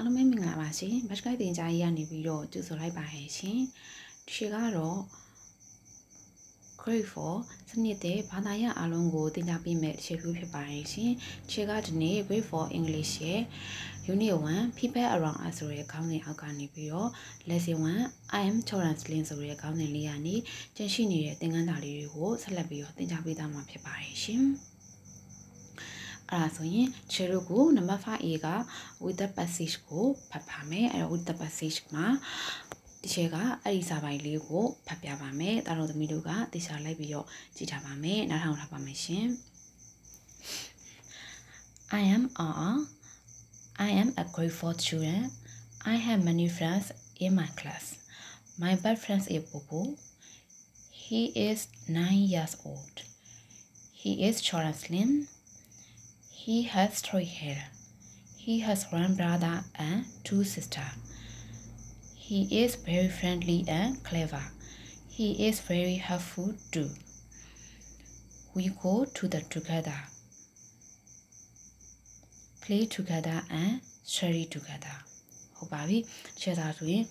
အားလုံးပဲမင်္ဂလာပါရှင်ဘတ်ကိုက်တင်ကြားရေးကနေပြီးတော့ကြိုဆိုလိုက်ပါရရှင်ဒီရှေကတော့ grade 4စနစ်တဲ့ဘာသာရပ်အားလုံးကိုသင်ကြားပေးမယ့်ရှေ့ဖြူဖြစ်ပါရဲ့ရှင်။ရှေ့ကဒီနေ့ grade 4 English ရဲ့ Unit 1 People Around Us ဆိုတဲ့ခေါင်းစဉ်အောက်ကနေပြီးတော့ Lesson 1 I am Children's Link ဆိုတဲ့ခေါင်းစဉ်လေးကနေကျန်ရှိနေတဲ့သင်ခန်းစာလေးတွေကိုဆက်လက်ပြီးတော့သင်ကြားပေးသွားမှာဖြစ်ပါရဲ့ရှင်။ အဲ့ဒါဆိုရင်ခြေတို့ကိုနံပါတ် 5A က with the passage ကိုဖတ်ပါမယ်အဲ့တော့ with the passage မှာဒီချက်ကအဲ့ဒီစာပိုင်လေးကိုဖတ်ပြပါမယ်တာတော်သမီးတို့ကတေချာလိုက်ပြီးတော့ကြည့်ထားပါမယ်နားထောင်ထားပါမယ်ရှင် I am R I am a grade 4 student I have many friends in my class my best friend is Bobo he is 9 years old he is short and slim He has straight hair. He has one brother and two sisters. He is very friendly and clever. He is very helpful too. We go to the together, play together and study together. ဟုတ်ပါပြီ။ရှေ့သားဆိုရင်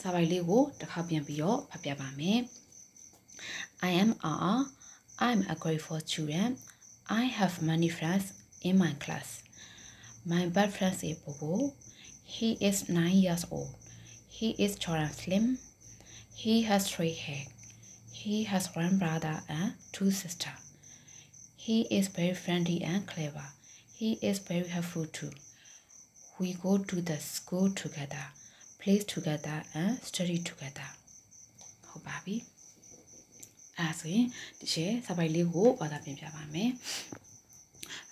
စာပိုင်လေးကိုတစ်ခါပြန်ပြီးတော့ဖတ်ပြပါမယ်။ I am R. I am a grade 4 student. I have many friends in my class. My best friend is Bobo. He is nine years old. He is short and slim. He has straight hair. He has one brother and two sisters. He is very friendly and clever. He is very helpful too. We go to the school together, play together and study together. ဟုတ်ပါပြီ။အဲဆိုရင်ဒီရှေ့စာပိုက်လေးကိုဘာသာပြန်ပြပါမယ်။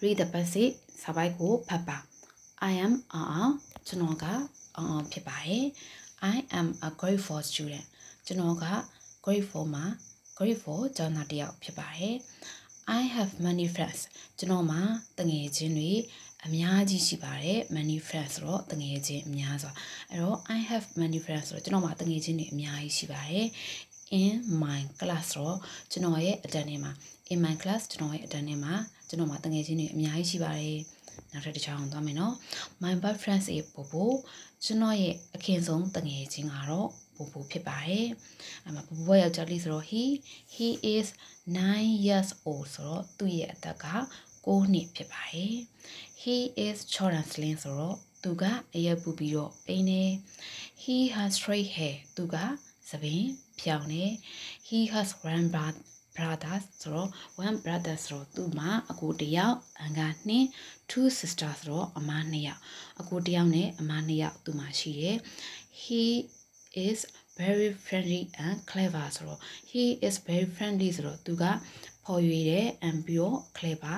read the passage စာပိုက်ကိုဖတ်ပါ I am uh ကျွန်တော်က uh ဖြစ်ပါတယ် I am a grade 4 student ကျွန်တော်က grade 4မှာ grade 4ကျောင်းသားတစ်ယောက်ဖြစ်ပါတယ် I have many friends ကျွန်တော်မှာတငယ်ချင်းတွေအများကြီးရှိပါတယ် many friends ဆိုတော့တငယ်ချင်းအများဆိုအဲ့တော့ I have many friends ဆိုတော့ကျွန်တော်မှာတငယ်ချင်းတွေအများကြီးရှိပါတယ် in my class ဆိုတော့ကျွန်တော်ရဲ့အတန်းထဲမှာ in my class ကျွန်တော်ရဲ့အတန်းထဲမှာ ကျွန်တော်မှာတငယ်ချင်းတွေအများကြီးရှိပါတယ်နောက်ထပ်တစ်ချောင်းသွားမယ်နော် my best friend is Bobo ကျွန်တော်ရဲ့အခင်ဆုံးတငယ်ချင်းကတော့ Bobo ဖြစ်ပါတယ်အဲ့မှာ Bobo ယောက်ျားလေးဆိုတော့ he he is 9 years old ဆိုတော့သူ့ရဲ့အသက်က9နှစ်ဖြစ်ပါတယ် he is short and slim ဆိုတော့သူကအရက်ပူပြီးတော့ပိန်းနေ he has straight hair သူကသပင်ဖြောင်းနေ he has one brother brothers ဆိုတော့ one brother ဆိုတော့သူ့မှာအကိုတယောက်အငါနှစ် two sisters ဆိုတော့အမနှစ်ယောက်အကိုတယောက်နဲ့အမနှစ်ယောက်သူ့မှာရှိတယ် he is very friendly and clever ဆိုတော့ he is very friendly ဆိုတော့သူကဖော်ရွေတယ် and ပြီးတော့ clever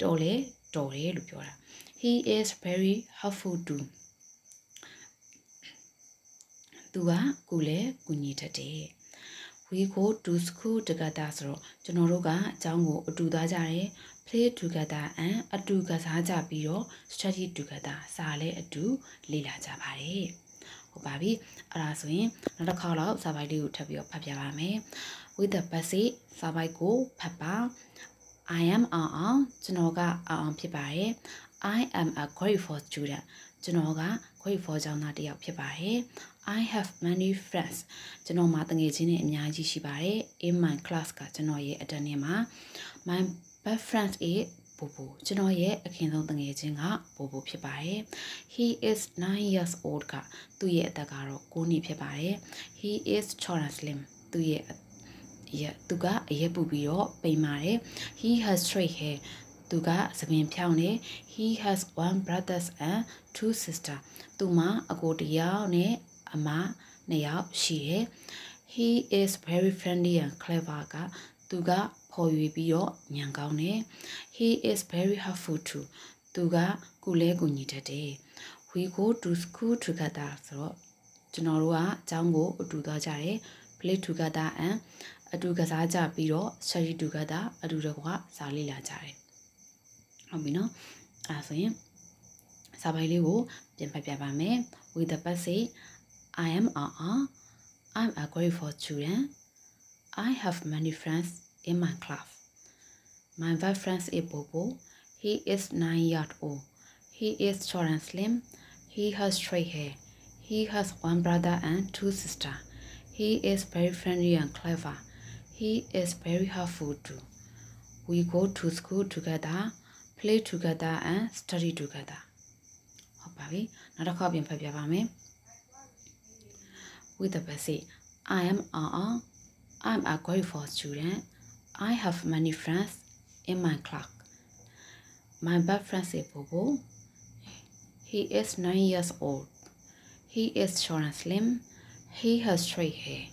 တော်လေတော်တယ်လို့ပြောတာ he is very helpful too သူကကိုလည်းကူညီတတ်တယ် we go to school together ဆိုတော့ကျွန်တော်တို့ကအကြောင်းကိုအတူသားကြတယ် play together and အတူကစားကြပြီးတော့ study together စာလည်းအတူလေ့လာကြပါတယ်ဟုတ်ပါပြီအဲ့ဒါဆိုရင်နောက်တစ်ခါတော့စာပိုက်လေးကိုထပ်ပြီးတော့ဖတ်ပြပါမယ် with the passage စာပိုက်ကိုဖတ်ပါ I am on ကျွန်တော်က on ဖြစ်ပါတယ် I am a grade 4 student ကျွန်တော်က grade 4ကျောင်းသားတစ်ယောက်ဖြစ်ပါတယ် I have many friends ကျွန်တော်မှာတငယ်ချင်းတွေအများကြီးရှိပါတယ် in my class ကကျွန်တော်ရဲ့အတန်းထဲမှာ my best friend is ဘူဘူကျွန်တော်ရဲ့အခင်ဆုံးတငယ်ချင်းကဘူဘူဖြစ်ပါတယ် he is 9 years old ကသူ့ရဲ့အသက်ကတော့9နှစ်ဖြစ်ပါတယ် he is short and slim သူ့ရဲ့ရသူကအရက်ပူပြီးတော့ပိန်ပါတယ် he has straight hair သူကသပင်ဖြောင်းနေ he has one brothers and two sister သူမှာအကိုတယောက်နဲ့ အမနှစ်ယောက်ရှိတယ် he is very friendly and clever ကသူကဖော်ရွေပြီးတော့ညံကောင်းတယ် he is very helpful too သူကကုလဲကူညီတတ်တယ် we go to school together ဆိုတော့ကျွန်တော်တို့ကအကြောင်းကိုအတူသွားကြတယ် play together and အတူကစားကြပြီးတော့ study together အတူတကွာစာလေ့လာကြတယ်ဟုတ်ပြီနော်အဲဆိုရင်စာပိုင်လေးကိုပြန်ဖတ်ပြပါမယ် with the passage I am AA I'm a grade 4 student I have many friends in my class my best friend is Bobo he is 9 years old he is short and slim he has straight hair he has one brother and two sisters he is very friendly and clever he is very helpful too we go to school together play together and study together ဟုတ်ပါပြီနောက်တစ်ခေါက်ပြန်ဖတ်ပြပါမယ် with the basic i am a i'm a grateful student. I have many friends in my class. My best friend is bobo. He is 9 years old. He is short and slim. He has straight hair.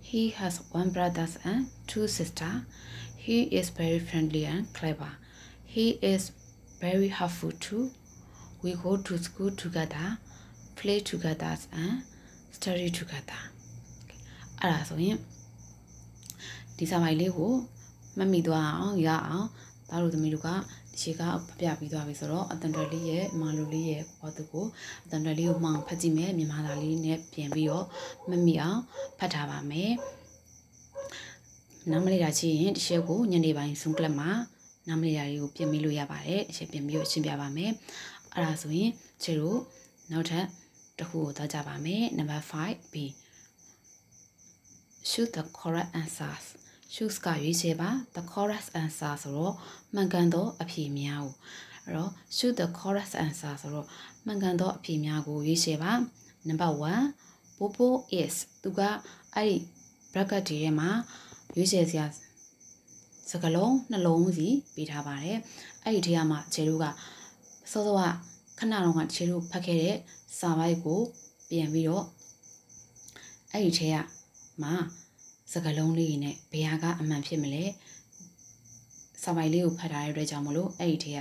He has one brother and two sisters. He is very friendly and clever. He is very helpful too. We go to school together play together and study together အဲ့ဒါဆိုရင်ဒီစာမိုက်လေးကိုမှတ်မိသွားအောင်ရအောင်သားတို့သမီးတို့ကဒီရှေကပြပြပြီးသွားပြီဆိုတော့အတန်တော်လေးရဲ့မာလူလေးရဲ့ဘောသူကိုအတန်တော်လေးကိုမှောင်ဖတ်ကြည့်မယ်မြန်မာသားလေးနဲ့ပြင်ပြီးတော့မှတ်မိအောင်ဖတ်ထားပါမယ်နားမလေးတာချီရင်ဒီရှေကိုညနေပိုင်း Zoom class မှာနားမလေးတာတွေကိုပြင်ပြီးလို့ရပါတယ်ဒီရှေပြင်ပြီးတော့ရှင်းပြပါမယ်အဲ့ဒါဆိုရင်ခြေတို့နောက်ထပ် တစ်ခုကိုသွားကြပါမယ် number 5 B shoot the correct answers choose ကရွေးချယ်ပါ the correct answer ဆိုတော့မှန်ကန်သောအဖြေများကိုအဲ့တော့ choose the correct answer ဆိုတော့မှန်ကန်သောအဖြေများကိုရွေးချယ်ပါ number 1 popo is သူကအဲ့ဒီ bracket တွေထဲမှာရွေးချယ်စရာစကလုံးနှလုံးစီပေးထားပါတယ်အဲ့ဒီထဲမှာခြေတို့ကစောစောကခဏတော့ကခြေတို့ဖတ်ခဲ့တဲ့ စာပိုက်ကို ပြန်ပြီးတော့အဲ့ဒီထဲကမှာစကလုံးလေးနဲ့ဘယ်ဟာကအမှန်ဖြစ်မလဲစာပိုက်လေးကိုဖတ်ထားတဲ့အတွက်ကြောင့်မလို့အဲ့ဒီထဲက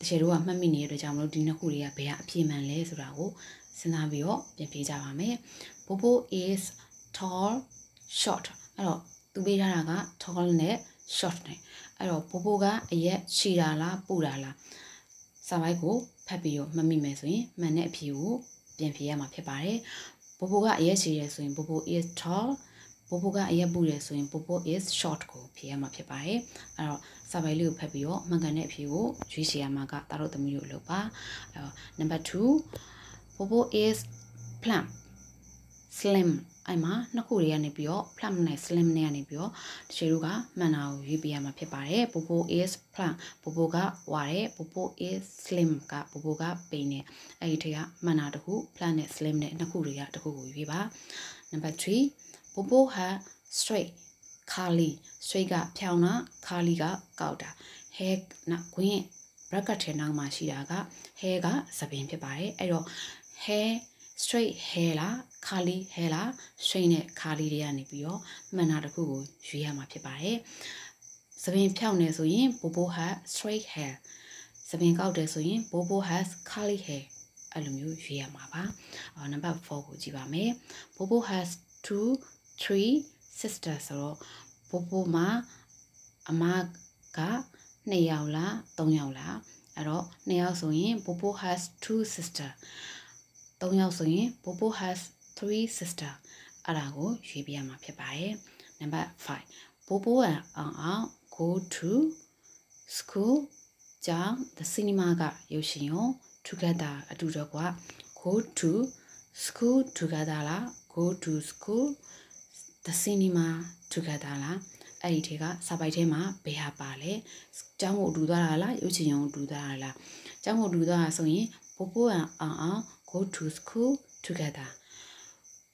တချေတို့ကမှတ်မိနေတဲ့အတွက်ကြောင့်မလို့ဒီနှစ်ခုတွေကဘယ်ဟာအဖြစ်မှန်လဲဆိုတာကိုစဉ်းစားပြီးတော့ပြန်ပြေးကြပါမယ် Bobo is tall short အဲ့တော့သူပေးထားတာက tall နဲ့ short နဲ့အဲ့တော့ Bobo ကအရက်ခြီတာလားပူတာလားစာပိုက်ကို ဖတ်ပြီးတော့မှတ်မိမယ်ဆိုရင်မှန်တဲ့အဖြေကိုပြန်ဖြေရမှာဖြစ်ပါတယ်ဘိုဘိုကအရက်ရှိတယ်ဆိုရင်ဘိုဘို is tall ဘိုဘိုကအရက်ပူတယ်ဆိုရင်ဘိုဘို is short ကိုဖြေရမှာဖြစ်ပါတယ်အဲ့တော့စာပိုက်လေးကိုဖတ်ပြီးတော့မှန်ကန်တဲ့အဖြေကိုရွေးချယ်ရမှာကတာတို့သမီးတို့လုပ်ပါအဲ့တော့ number 2ဘိုဘို is plump slim အဲ့မှာနှစ်ခုတွေကနေပြီးတော့ plump နဲ့ slim နဲ့ကနေပြီးတော့တချို့တို့ကမှန်တာကိုရွေးပေးရမှာဖြစ်ပါတယ်ပိုပို is plump ပိုပိုကဝါတယ်ပိုပို is slim ကပိုပိုကပိန်နေအဲ့ဒီထက်ကမှန်တာတစ်ခု plump နဲ့ slim နဲ့နှစ်ခုတွေကတစ်ခုကိုရွေးပါ number 3ပိုပို ha straight curly straight ကဖြောင်းတာ curly ကကောက်တာ hair နော် green bracket ထဲနောက်မှာရှိတာက hair ကသပင်ဖြစ်ပါတယ်အဲ့တော့ hair straight hair လား curly hair လား straight နဲ့ curly တွေကနေပြီးတော့မှန်တာတစ်ခုကိုရွေးရမှာဖြစ်ပါတယ်။သပင်ဖြောင်းနေဆိုရင် bobo has straight hair သပင်ကောက်တယ်ဆိုရင် bobo has curly hair အဲ့လိုမျိုးရွေးရမှာပါ။အော်နံပါတ်4ကိုကြည့်ပါမယ်။ bobo has 2 3 sisters ဆိုတော့ bobo မှာအမက2ယောက်လား3ယောက်လားအဲ့တော့2ယောက်ဆိုရင် bobo has 2 sister 3ယောက်ဆိုရင် Bobo has 3 sister အဲ့ဒါကိုရွေးပြရမှာဖြစ်ပါတယ်။ Number 5 Bobo and Ang go to school ကြောင့် the cinema ကရုပ်ရှင်ရော together အတူတော့က go to school together လား go to school the cinema together လားအဲ့ဒီထဲကစာပိုက်ထဲမှာဘယ်ဟာပါလဲ။ကျောင်းကိုအတူသွားတာလားရုပ်ရှင်ရောအတူသွားတာလား။ကျောင်းကိုအတူသွားတာဆိုရင် Bobo and Ang go to school together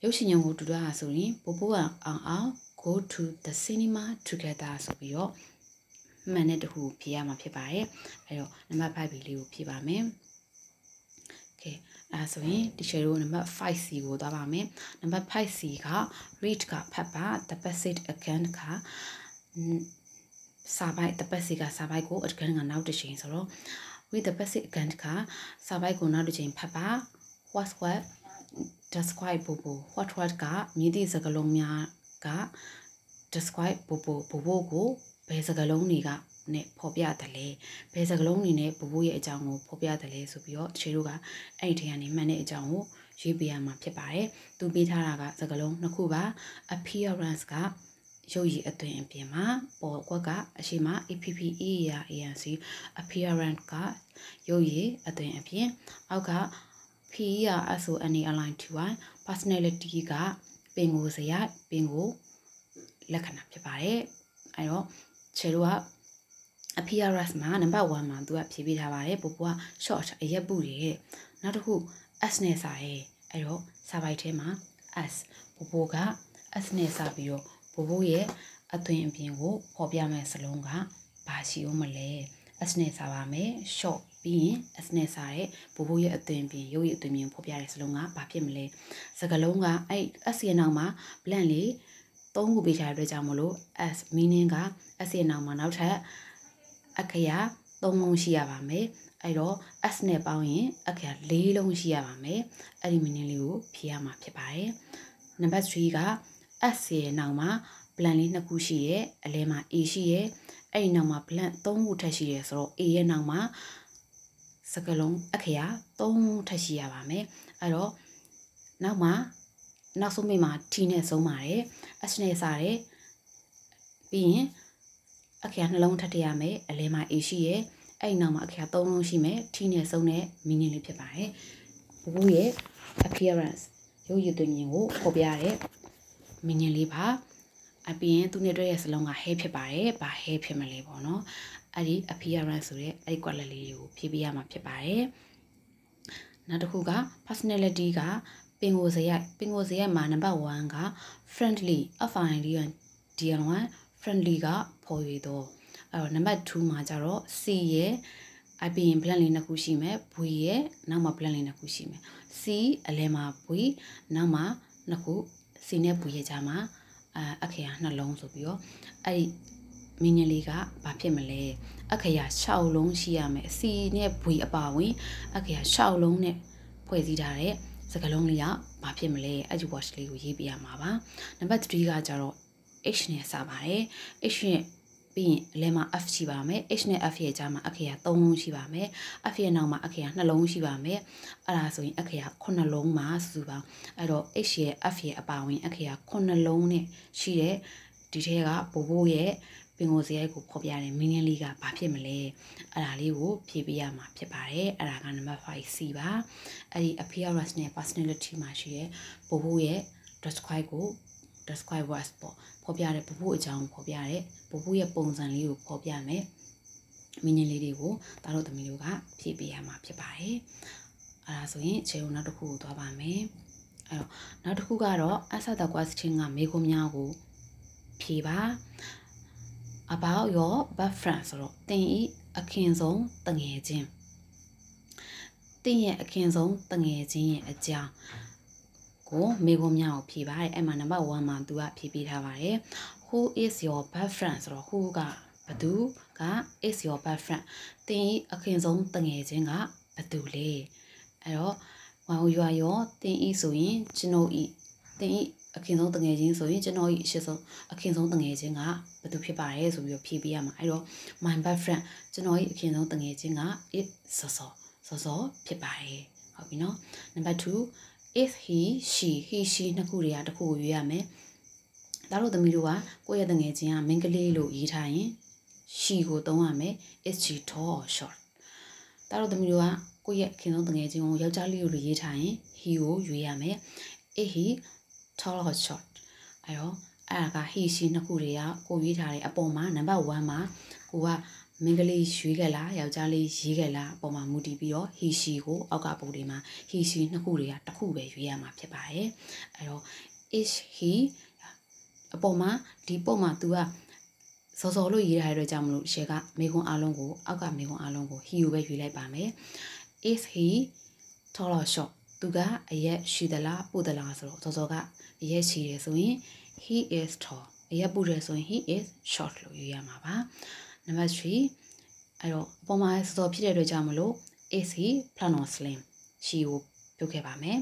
ရုပ်ရှင်ရုံကိုတူတာဆိုရင်ပိုပိုကအောင်အောင် go to the cinema together ဆိုပြီးတော့မှန်တဲ့တခုဖြေရမှာဖြစ်ပါတယ်အဲတော့နံပါတ်5ဘီလေးကိုဖြေပါမယ် okay အဲဆိုရင်ဒီချေတို့နံပါတ် 5C ကိုသွားပါမယ်နံပါတ် 5C က read ကဖတ်ပါ the passage again ကစာပိုက် the passage ကစာပိုက်ကို again ကနောက်တစ်ချိန်ဆိုတော့ read the passage again ကစာပိုက်ကိုနောက်တစ်ချိန်ဖတ်ပါ what what describe ဘိုဘို what what ကမြည်သည့်စကားလုံးများက describe ဘိုဘိုဘိုဘိုကိုဘယ်စကားလုံးတွေကနဲ့ဖော်ပြတယ်လဲဘယ်စကားလုံးတွေနဲ့ဘိုဘိုရဲ့အကြောင်းကိုဖော်ပြတယ်လဲဆိုပြီးတော့တချို့တို့ကအဲ့ဒီထဲကနေမှန်တဲ့အကြောင်းကိုရွေးပေးရမှာဖြစ်ပါတယ်သူပေးထားတာကစကားလုံးနှစ်ခုပါ appearance ကရုပ်ရည်အသွင်အပြင်မှာပေါ်ကွက်ကအရှိမ APPA ရာ ANC appearance ကရုပ်ရည်အသွင်အပြင်အောက်က PER SONA align to personality ကပင်ကိုစရိုက်ပင်ကိုလက္ခဏာဖြစ်ပါတယ်အဲတော့ခြေတို့က appearance မှာနံပါတ်1မှာသူကဖြည့်ပေးထားပါတယ်ပို့ပို့က short အရက်ပူတယ်နောက်တစ်ခု s နဲ့စာရဲအဲတော့စာပိုက်ထဲမှာ s ပို့ပို့က s နဲ့စာပြီးတော့ဘိုးဘိုးရဲ့အသွင်အပြင်ကိုဖော်ပြမဲ့စလုံးကဘာရှိဦးမလဲ s နဲ့စာပါမယ် short ပြီးရင် s နဲ့စာတဲ့ဘိုးဘိုးရဲ့အသွင်ပြင်ရုပ်ရည်အသွင်ပြင်ဖော်ပြတဲ့စလုံးကဘာဖြစ်မလဲစကလုံးကအဲ့ s ရဲ့နောက်မှာ blank လေးသုံးခုပေးထားတဲ့အတွက်ကြောင့်မလို့ s meaning က s ရဲ့နောက်မှာနောက်ထပ်အခရာ၃လုံးရှိရပါမယ်အဲ့တော့ s နဲ့ပေါင်းရင်အခရာ၄လုံးရှိရပါမယ်အဲ့ဒီ meaning လေးကိုဖြေရမှာဖြစ်ပါတယ်နံပါတ်3က s ရဲ့နောက်မှာ blank လေးနှစ်ခုရှိရဲအလဲမှာ a ရှိရဲအဲ့ဒီနောက်မှာ blank သုံးခုထပ်ရှိရဲဆိုတော့ a ရဲ့နောက်မှာ စကလုံးအခရာ3ထပ်ရှိရပါမယ်အဲ့တော့နောက်မှာနောက်ဆုံးမိမှာ t နဲ့ဆုံးပါတယ် s နဲ့စတယ်ပြီးရင်အခရာနှလုံးထပ်ထည့်ရမယ်အလဲမှာ a ရှိရဲအဲ့ဒီနောက်မှာအခရာ3လုံးရှိမယ် t နဲ့ဆုံးတဲ့ meaning လေးဖြစ်ပါတယ်ဘူးရဲ့ appearance ရုပ်ရည်သွင်းမြင်ကိုဖော်ပြတဲ့ meaning လေးပါအပြင်သူနဲ့တွေ့ရဲ့စလုံးက hair ဖြစ်ပါတယ်။ဘာ hair ဖြစ်မလဲပေါ့နော်။ အဲ့ဒီ appearance ဆိုတဲ့အဲ့ဒီ quality လေးကိုဖြည့်ပေးရမှာဖြစ်ပါတယ်။နောက်တစ်ခုက personality ကပင်ကိုစရိုက်ပင်ကိုစရိုက်မှာနံပါတ်1က friendly FIND DL1 friendly ကပေါ်ရတော့အဲ့တော့နံပါတ်2မှာကျတော့ C ရဲ့အပြင် blank လေးနှစ်ခုရှိမယ် V ရဲ့နောက်မှာ blank လေးနှစ်ခုရှိမယ် C အလဲမှာ V နောက်မှာနှစ်ခု C နဲ့ V ရဲ့ကြားမှာအခရာနှလုံးဆိုပြီးတော့အဲ့ဒီ မင်းကြီးလေးကဘာဖြစ်မလဲအခရာ6လုံးရှိရမယ်စီနဲ့ဘွေအပါဝင်အခရာ6လုံးနဲ့ဖွဲ့စည်းထားတဲ့စကလုံးလေးကဘာဖြစ်မလဲအဲ့ဒီ watch လေးကိုရေးပြရမှာပါနံပါတ်3ကကြတော့ h နဲ့စပါတယ် h နဲ့ပြီးရင်အလဲမှာ f ရှိပါမယ် h နဲ့ f ရဲ့ကြားမှာအခရာ3လုံးရှိပါမယ် f ရဲ့နောက်မှာအခရာ2လုံးရှိပါမယ်အဲ့ဒါဆိုရင်အခရာ9လုံးမှာစုပါအဲ့တော့ h ရဲ့ f ရဲ့အပါဝင်အခရာ9လုံးနဲ့ရှိတဲ့ဒီထဲကဘိုးဘိုးရဲ့ ပင်ကိုစရိုက်ကိုဖော်ပြတဲ့ meaning လေးကဘာဖြစ်မလဲအဲ့ဒါလေးကိုဖြည့်ပေးရမှာဖြစ်ပါတယ်အဲ့ဒါကနံပါတ် 5 C ပါအဲ့ဒီ appearance နဲ့ personality မှာရှိတဲ့ဘိုးဘိုးရဲ့ describe ကို describe words ပေါ့ဖော်ပြတဲ့ဘဘအကြောင်းဖော်ပြတဲ့ဘဘရဲ့ပုံစံလေးကိုဖော်ပြမယ်မင်းလေးတွေကိုတားတို့သမီးတို့ကဖြည့်ပေးရမှာဖြစ်ပါတယ်အဲ့ဒါဆိုရင်ခြေုံနောက်တစ်ခုကိုသွားပါမယ်အဲ့တော့နောက်တစ်ခုကတော့ answer the question ကမေးခွန်းများကိုဖြေပါ about your best friend ဆိုတော့တင်ဤအခင်ဆုံးတငယ်ချင်းတင်ရဲ့အခင်ဆုံးတငယ်ချင်းရဲ့အကြောင်းကိုမေခွန်းများကိုဖြေပါတယ်အဲ့မှာနံပါတ်1မှာသူကဖြေပေးထားပါတယ် who is your best friend ဆိုတော့ who ကဘသူက is your best friend သင်အခင်ဆုံးတငယ်ချင်းကဘသူလဲအဲ့တော့ while you are your သင်ဤဆိုရင်ကျွန်တော်ဤသင်ဤ အခင်ဆုံးတငယ်ချင်းဆိုရင်ကျွန်တော်ဤအရှိဆုံးအခင်ဆုံးတငယ်ချင်းကဘသူဖြစ်ပါလဲဆိုပြီးတော့ဖြေပေးရမှာအဲ့တော့ my best friend ကျွန်တော်ဤအခင်ဆုံးတငယ်ချင်းက it စောစောစောစောဖြစ်ပါတယ်ဟုတ်ပြီနော်နံပါတ်2 if he she he she နှစ်ခုတွေကတစ်ခုကိုရွေးရမယ်ဒါတို့သမီးတို့ကကိုယ့်ရဲ့တငယ်ချင်းကမင်းကလေးလို့ရေးထားရင် she ကိုသုံးရမယ် is she tall or short ဒါတို့သမီးတို့ကကိုယ့်ရဲ့ခင်ဆုံးတငယ်ချင်းကိုယောက်ျားလေးလို့ရေးထားရင် he ကိုရွေးရမယ် is he tall or short အဲ့တော့အဲ့ဒါက he she နှစ်ခုတွေကကိုရွေးထားတဲ့အပေါ်မှာနံပါတ်1မှာကိုကမင်္ဂလေးရွေးခဲ့လားယောက်ျားလေးရေးခဲ့လားအပေါ်မှာမူတည်ပြီးတော့ he she ကိုအောက်ကပုံတွေမှာ he she နှစ်ခုတွေကတစ်ခုပဲရွေးရမှာဖြစ်ပါတယ်အဲ့တော့ is he အပေါ်မှာဒီပုံမှာ तू ကစောစောလို့ရေးထားတဲ့အတွက်ကြောင့်မလို့ရှယ်ကမေခွန်းအလုံးကိုအောက်ကမေခွန်းအလုံးကို he ကိုပဲရွေးလိုက်ပါမယ် is he tall or short သူကအရက်ရှိသလားပို့သလားဆိုတော့စောစောကအရက်ရှိတယ်ဆိုရင် he is tall အရက်ပို့တယ်ဆိုရင် he is short လို့ယူရမှာပါနံပါတ်3အဲ့တော့အပေါ်မှာစောစောဖြစ်တဲ့အတွက်ကြောင့်မလို့ is he plan or slim ရှိကိုပြုတ်ခဲ့ပါမယ်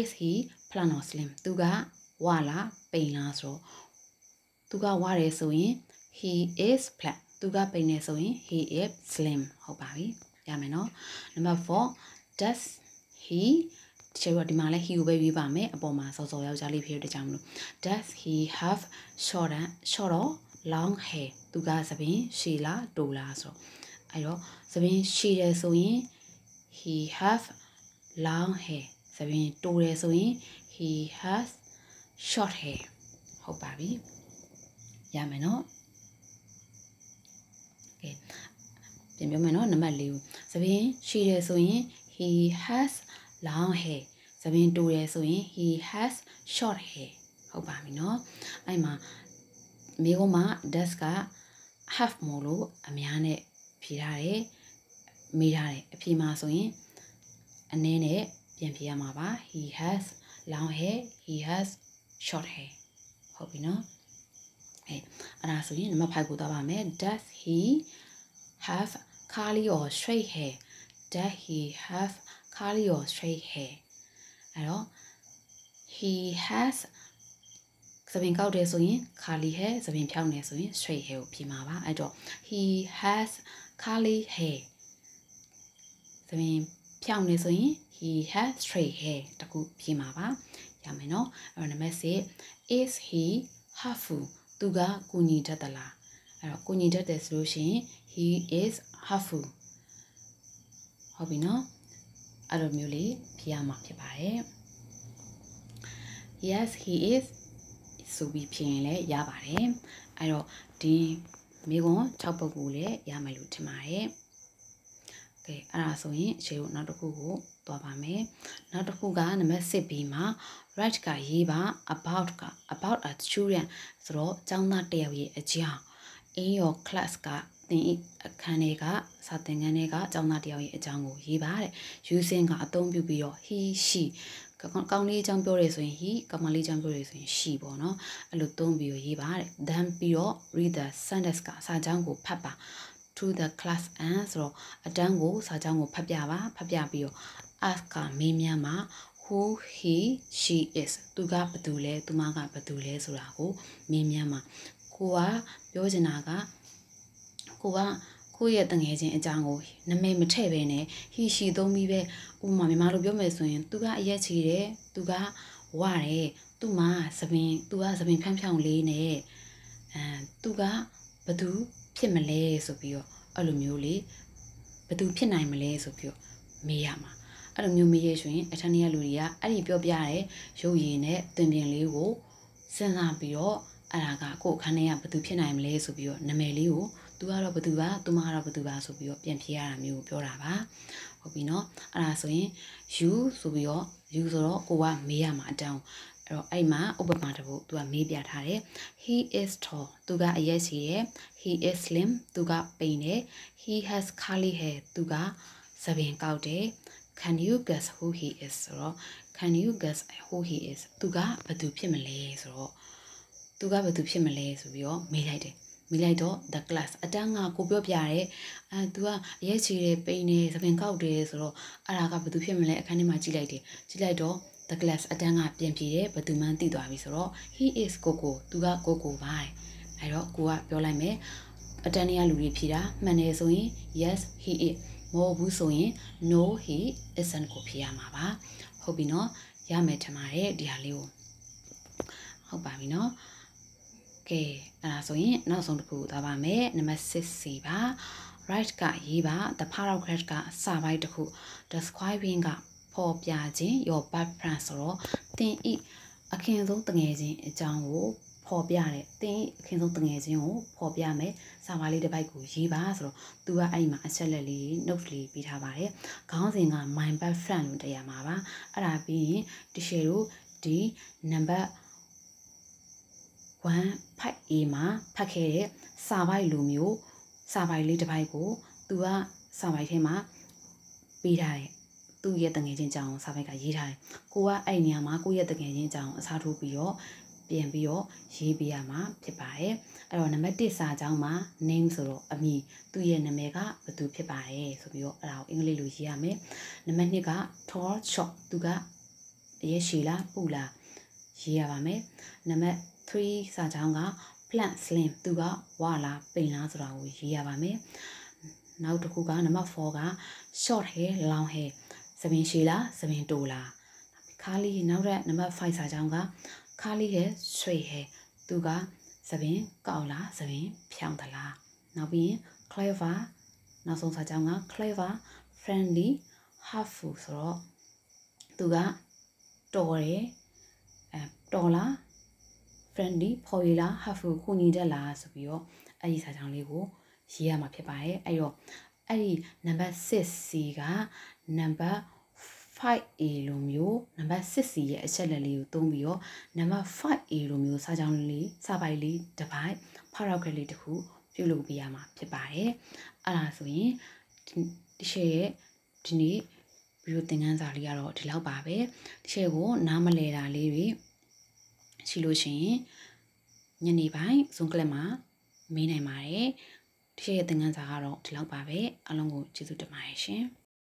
is he plan or slim သူကဝလားပိန်လားဆိုတော့သူကဝတယ်ဆိုရင် he is plan သူကပိန်နေဆိုရင် he is slim ဟုတ်ပါပြီရမယ်နော်နံပါတ်4 does he တချို့ကဒီမှာလဲ he ကိုပဲရေးပါမယ်အပေါ်မှာစောစောယောက်ျားလေးဖြစ်တဲ့ကြောင့်မလို့ does he have short and short or long hair သူကသပင်ရှည်လားတိုလားဆိုအဲ့တော့သပင်ရှည်တယ်ဆိုရင် he have long hair သပင်တိုတယ်ဆိုရင် he has short hair ဟုတ်ပါပြီရမယ်နော်ကဲပြန်ပြောမယ်နော်နံပါတ်၄ကိုသပင်ရှည်တယ်ဆိုရင် he has long hair သပင်တိုတယ်ဆိုရင် he has short hair ဟုတ်ပါပြီနော်အဲ့မှာမိကုံးမှာ does က have မို့လို့အများနဲ့ဖြေထားတယ်မေးထားတယ်အဖြေမှာဆိုရင်အနည်းနဲ့ပြန်ဖြေရမှာပါ he has long hair he has short hair ဟုတ်ပြီနော်အဲအဲ့ဒါဆိုရင်နံပါတ်5ကိုသွားပါမယ် does he have curly or straight hair does he have curly or straight hair အဲ့တော့ he has သပင်ကောက်တယ်ဆိုရင် curly hair သပင်ဖြောင်းတယ်ဆိုရင် straight hair ကိုပြင်ပါပါအဲ့တော့ he has curly hair သပင်ဖြောင်းနေဆိုရင် he has straight hair တခုပြင်ပါပါရမယ်နော်အဲ့တော့နံပါတ်6 is he helpful သူကကူညီတတ်သလားအဲ့တော့ကူညီတတ်တယ်ဆိုလို့ရှိရင် he is helpful ဟုတ်ပြီနော် အဲ့လိုမျိုးလေးဖြေရမှာဖြစ်ပါတယ် yes he is ဆိုပြီးဖြေရင်လည်းရပါတယ်အဲ့တော့ဒီမိကွန်6ပုဒ်ကိုလည်းရမယ်လို့ထင်ပါတယ်ကဲအဲ့ဒါဆိုရင်အခြေကိုနောက်တစ်ခုကိုသွားပါမယ်နောက်တစ်ခုကနံပါတ်6 B မှာ right ကရေးပါ about က about a student ဆိုတော့ကျောင်းသားတစ်ယောက်ရဲ့အကြောင်း in your class က သင်အခန်းထဲကစာသင်ခန်းထဲကကျောင်းသားတစ်ယောက်ရဲ့အကြောင်းကိုရေးပါတဲ့ using ကအသုံးပြုပြီးတော့ he she ကောင်းလေးအကြောင်းပြောရဲဆိုရင် he ကောင်မလေးအကြောင်းပြောရဲဆိုရင် she ပေါ့နော်အဲ့လိုသုံးပြီးရေးပါတဲ့ then ပြီးတော့ read the sentence ကစာကြောင်းကိုဖတ်ပါ to the class and ဆိုတော့အတန်းကိုစာကြောင်းကိုဖတ်ပြပါဖတ်ပြပြီးတော့ ask ကမေးမြန်းမှာ who he she is သူကဘသူလဲသူမကဘသူလဲဆိုတာကိုမေးမြန်းမှာကိုကပြောချင်တာက ကိုကကိုယ့်ရဲ့တငယ်ချင်းအကြောင်းကိုနမိတ်မထည့်ပဲနဲ့ဟီရှီသုံးပြီးပဲဥပမာမြန်မာလိုပြောမယ်ဆိုရင်သူကအရက်ချီတယ်သူကဝတယ်သူ့မှာသပင်သူကသပင်ဖြောင်းဖြောင်းလေးနဲ့အဲသူကဘသူဖြစ်မလဲဆိုပြီးတော့အဲ့လိုမျိုးလေးဘသူဖြစ်နိုင်မလဲဆိုပြီးတော့မေးရမှာအဲ့လိုမျိုးမေးရဆိုရင်အထက်နေရလူတွေကအဲ့ဒီပြောပြတဲ့ရုပ်ရည်နဲ့သင်ပြင်လေးကိုစဉ်းစားပြီးတော့အဲ့ဒါကကိုယ်အခန်းထဲကဘသူဖြစ်နိုင်မလဲဆိုပြီးတော့နာမည်လေးကို သူကတော့ဘသူပါသူမကတော့ဘသူပါဆိုပြီးတော့ပြန်ဖြေရတာမျိုးကိုပြောတာပါဟုတ်ပြီနော်အဲ့ဒါဆိုရင် you ဆိုပြီးတော့ you ဆိုတော့ကိုကမေးရမှာအတောင်းအဲ့တော့အဲ့မှာဥပမာတစ်ခုသူကမေးပြထားတယ် he is tall သူကအရက်ရှိတယ် he is slim သူကပိန်တယ် he has curly hair သူကသပင်ကောက်တယ် can you guess who he is ဆိုတော့ can you guess who he is သူကဘသူဖြစ်မလဲဆိုတော့သူကဘသူဖြစ်မလဲဆိုပြီးတော့မေးလိုက်တယ် မိလိုက်တော့ the class အတန်းကကိုပြောပြရဲအဲ तू ကအရက်ချီတယ်ပိန်တယ်သပင်ကောက်တယ်ဆိုတော့အဲ့ဒါကဘသူဖြစ်မလဲအခန်းထဲမှာကြည့်လိုက်တယ်ကြည့်လိုက်တော့ the class အတန်းကပြန်ပြေတယ်ဘသူမှန်းသိသွားပြီဆိုတော့ he is coco तू က coco ပါအဲ့တော့ကိုကပြောလိုက်မယ်အတန်းတွေကလူတွေဖြေတာမှန်တယ်ဆိုရင် yes he is မဟုတ်ဘူးဆိုရင် no he isn't ကိုဖြေရမှာပါဟုတ်ပြီနော်ရမယ်ထင်ပါတယ်ဒီဟာလေးကိုဟုတ်ပါပြီနော် ကဲအဲ့ဒါဆိုရင်နောက်ဆုံးတစ်ခုသွားပါမယ်နံပါတ်6စီပါ right ကရေးပါ the paragraph ကစာပိုင်းတစ်ခု describing ကဖော်ပြခြင်း your preference ဆိုတော့သင်ဤအခင်ဆုံးတငယ်ချင်းအကြောင်းကိုဖော်ပြတယ်သင်အခင်ဆုံးတငယ်ချင်းကိုဖော်ပြမယ်စာပါလေးတစ်ပိုက်ကိုရေးပါဆိုတော့သူကအဲ့ဒီမှာအချက်လက်လေး note လေးပေးထားပါတယ်ခေါင်းစဉ်က my best friend လို့တရားမှာပါအဲ့ဒါပြီးရင်တရှယ်တို့ဒီ number 158A မှာဖတ်ခဲ့တဲ့စာပိုက်လိုမျိုးစာပိုက်လေးတစ်ပိုက်ကိုသူကစာပိုက်ထဲမှာပေးထားတယ်သူ့ရဲ့တငယ်ချင်းကြောင်စာပိုက်ကရေးထားတယ်ကိုကအဲ့နေရာမှာကိုရဲ့တငယ်ချင်းကြောင်အစားထိုးပြီးတော့ပြန်ပြီးတော့ရေးပေးရမှာဖြစ်ပါတယ်အဲ့တော့နံပါတ်1စာကြောင်းမှာ name ဆိုတော့အမည်သူ့ရဲ့နာမည်ကဘယ်သူဖြစ်ပါတယ်ဆိုပြီးတော့အဲ့ဒါကိုအင်္ဂလိပ်လိုရေးရမယ်နံပါတ်2က tall short သူကရဲရှည်လားပူလားရေးရပါမယ်နံပါတ် 3စာကြောင်းက plant slim သူကဝလာပိန်လားဆိုတာကိုရေးရပါမယ်နောက်တစ်ခုကနံပါတ်4က short hair long hair သပင်ရှည်လားသပင်တိုလားခါလီနောက်တဲ့နံပါတ်5စာကြောင်းကခါလီရဲ့ဆွေဟဲသူကသပင်ကောက်လားသပင်ဖြောင်းသလားနောက်ပြီးရင် clever နောက်ဆုံးစာကြောင်းက clever friendly helpful ဆိုတော့သူကတော်တယ်အဲတော်လား friendly ဖော်ရလား helpful ကိုညီတတ်လားဆိုပြီးတော့အဲ့ဒီစာကြောင်းလေးကိုရေးရမှာဖြစ်ပါတယ်အဲ့တော့အဲ့ဒီနံပါတ် 6C ကနံပါတ် 5A လိုမျိုးနံပါတ် 6C ရဲ့အချက်လက်လေးကိုသုံးပြီးတော့နံပါတ် 5A လိုမျိုးစာကြောင်းလေးစာပိုက်လေးတစ်ပိုက် paragraph လေးတစ်ခုပြုလုပ်ပေးရမှာဖြစ်ပါတယ်အဲ့ဒါဆိုရင်ဒီရှေ့ရဲ့ဒီနေ့ဗီဒီယိုသင်ခန်းစာလေးကတော့ဒီလောက်ပါပဲဒီရှေ့ကိုနားမလဲတာလေးတွေ ရှိလို့ရှိရင်ညနေပိုင်း Zoom class မှာမေးနိုင်ပါတယ်ဒီရှေ့ရဲ့သင်ခန်းစာကတော့ဒီလောက်ပါပဲအားလုံးကိုကျေးဇူးတင်ပါတယ်ရှင်